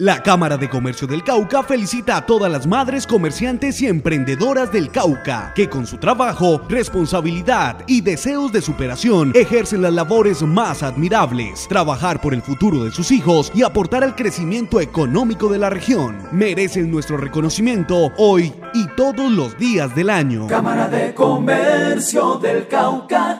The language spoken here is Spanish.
La Cámara de Comercio del Cauca felicita a todas las madres comerciantes y emprendedoras del Cauca, que con su trabajo, responsabilidad y deseos de superación ejercen las labores más admirables, trabajar por el futuro de sus hijos y aportar al crecimiento económico de la región. Merecen nuestro reconocimiento hoy y todos los días del año. Cámara de Comercio del Cauca